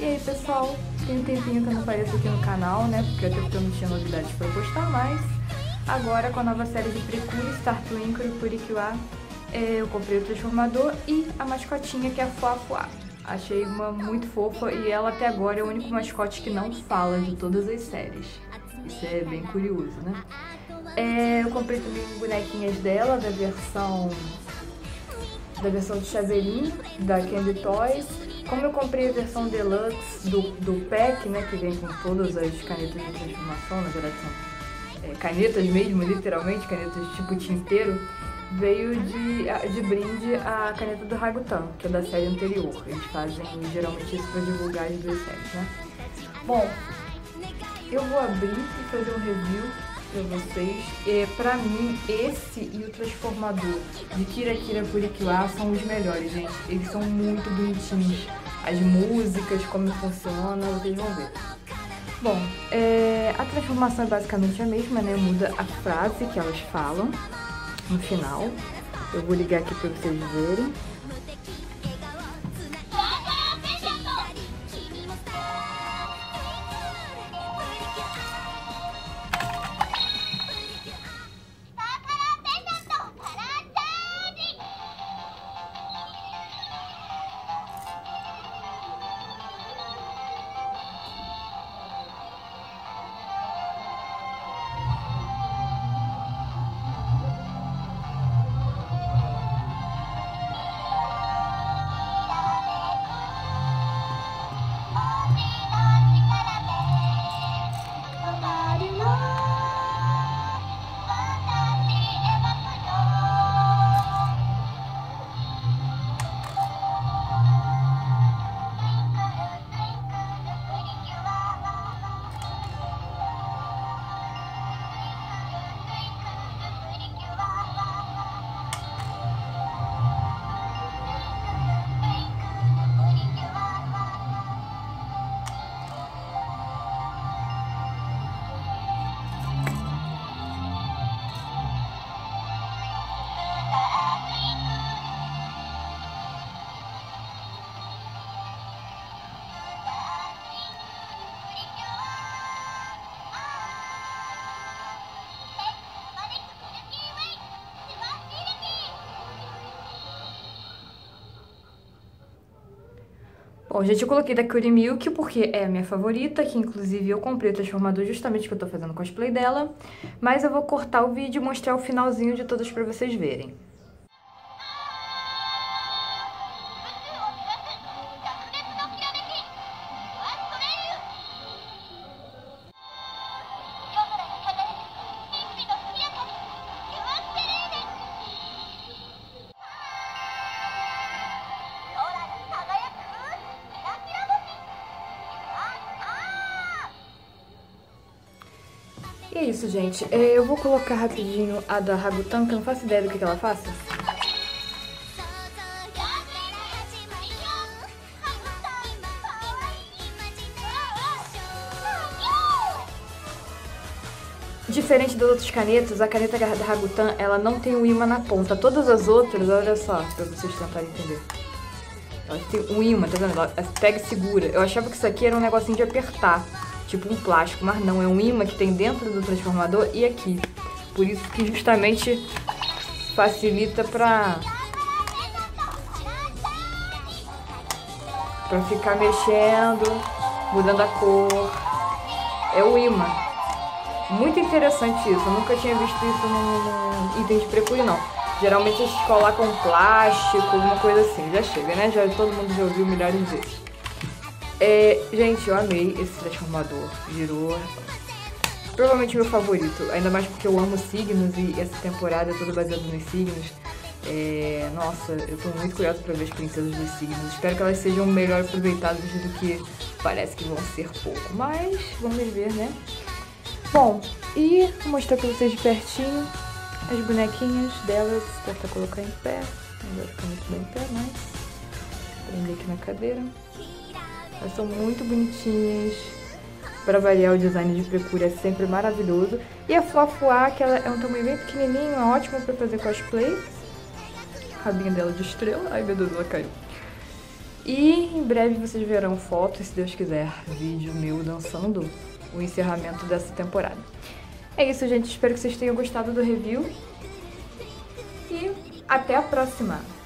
E aí pessoal, tem um tempinho que eu não apareço aqui no canal, né? Porque até porque eu não tinha novidades pra postar mais. Agora com a nova série de Precure, Star Twinkle e Purikiwa, é, eu comprei o transformador e a mascotinha que é a Fuá Achei uma muito fofa e ela até agora é o único mascote que não fala de todas as séries. Isso é bem curioso, né? É, eu comprei também bonequinhas dela da versão da versão de chaveirinho da Candy Toys. Como eu comprei a versão deluxe do, do pack, né, que vem com todas as canetas de transformação, na verdade são é, canetas mesmo, literalmente, canetas tipo tinteiro, veio de, de brinde a caneta do Ragutan, que é da série anterior. Eles fazem geralmente isso para divulgar as duas séries, né? Bom, eu vou abrir e fazer um review pra vocês. É, pra mim, esse e o Transformador de Kira Kira Purikiwa são os melhores, gente. Eles são muito bonitinhos. As músicas, como funciona, vocês vão ver. Bom, é, a transformação é basicamente a mesma, né? Muda a frase que elas falam no final. Eu vou ligar aqui para vocês verem. Bom, gente, eu coloquei da Curie Milk porque é a minha favorita, que inclusive eu comprei o transformador justamente que eu tô fazendo cosplay dela. Mas eu vou cortar o vídeo e mostrar o finalzinho de todas pra vocês verem. É isso, gente. É, eu vou colocar rapidinho a da Ragutan, que eu não faço ideia do que, ela faça. Diferente das outras canetas, a caneta da Ragutan, ela não tem o imã na ponta. Todas as outras, olha só, pra vocês tentarem entender. Ela tem um imã, tá vendo? Ela pega e segura. Eu achava que isso aqui era um negocinho de apertar tipo um plástico, mas não, é um imã que tem dentro do transformador e aqui. Por isso que justamente facilita pra... Pra ficar mexendo, mudando a cor. É o imã. Muito interessante isso, eu nunca tinha visto isso num item de precure não. Geralmente eles colocam plástico, alguma coisa assim, já chega, né? Já, todo mundo já ouviu milhares de vezes. É, gente, eu amei esse transformador. Virou provavelmente meu favorito. Ainda mais porque eu amo signos e essa temporada é toda baseada nos signos. É, nossa, eu tô muito curiosa pra ver as princesas dos signos. Espero que elas sejam melhor aproveitadas do que parece que vão ser pouco. Mas vamos ver, né? Bom, e vou mostrar pra vocês de pertinho as bonequinhas delas. Vou tentar colocar em pé. Não vai ficar muito bem em pé, mas... Prender aqui na cadeira. Elas são muito bonitinhas. Para variar, o design de Precure é sempre maravilhoso. E a Fuafuá, que ela é um tamanho bem pequenininho, é ótimo para fazer cosplay. rabinho dela de estrela. Ai meu Deus, ela caiu. E em breve vocês verão fotos, se Deus quiser, vídeo meu dançando o encerramento dessa temporada. É isso, gente. Espero que vocês tenham gostado do review. E até a próxima!